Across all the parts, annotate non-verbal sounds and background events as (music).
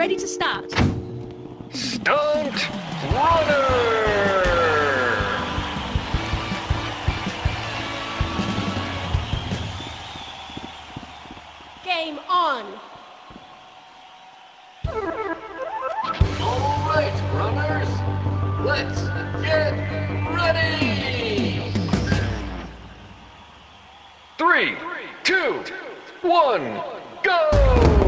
ready to start. Stunt Runner! Game on. All right, runners, let's get ready! Three, two, one, go!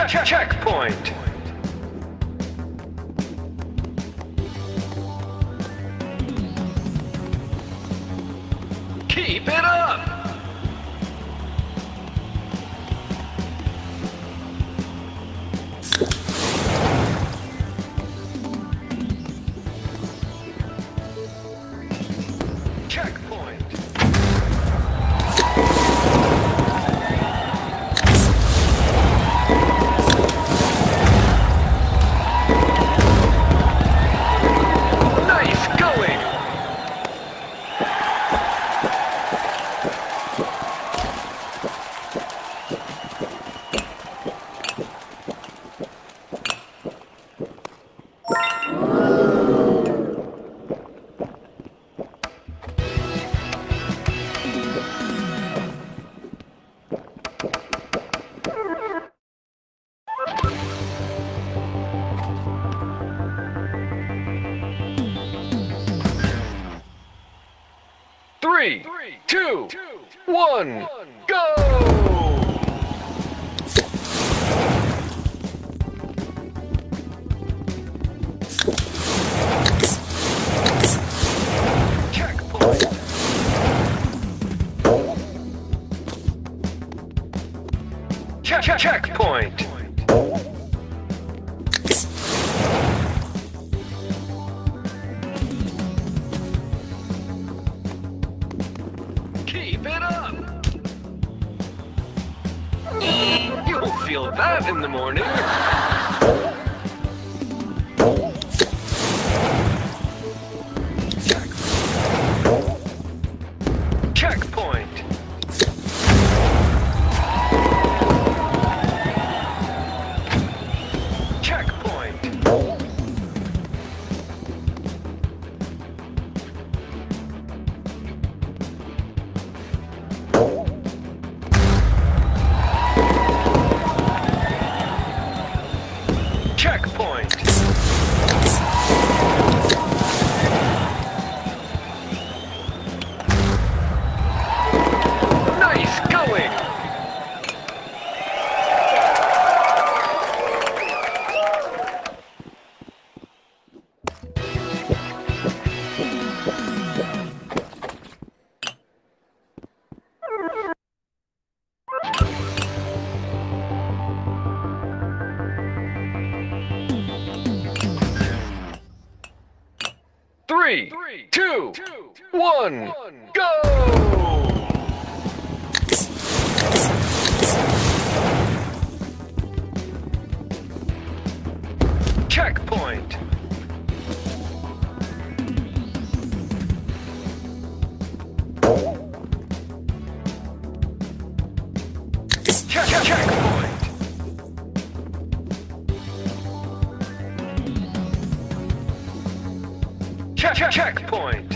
Check, check, checkpoint! Keep it up! Two, one, go! Checkpoint! You'll feel that in the morning. (laughs) Three, two, one, go! Checkpoint! Check, check, checkpoint!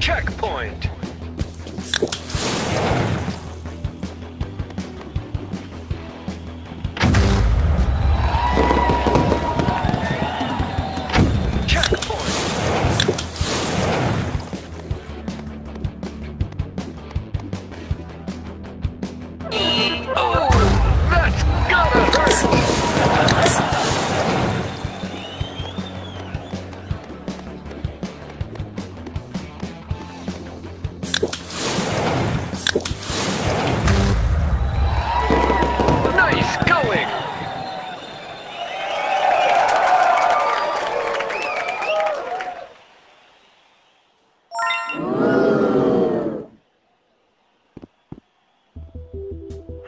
Checkpoint!